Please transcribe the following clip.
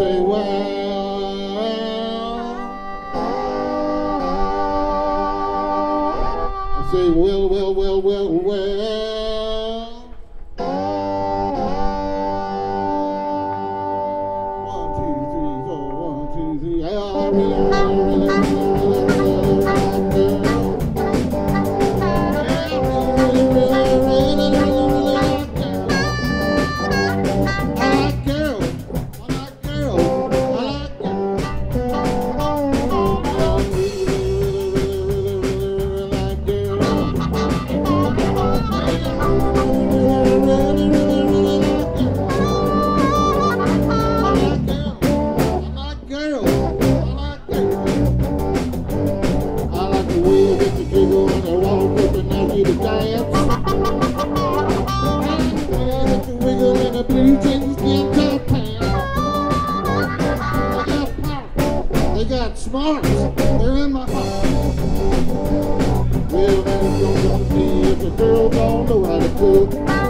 say, well. I say, well, well, well, well, well. One, two, three, four, one, two, three. I really, I really. Smart. They're in my heart. Well, if you want to be, if your girl don't know how to cook.